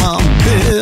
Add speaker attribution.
Speaker 1: my bitch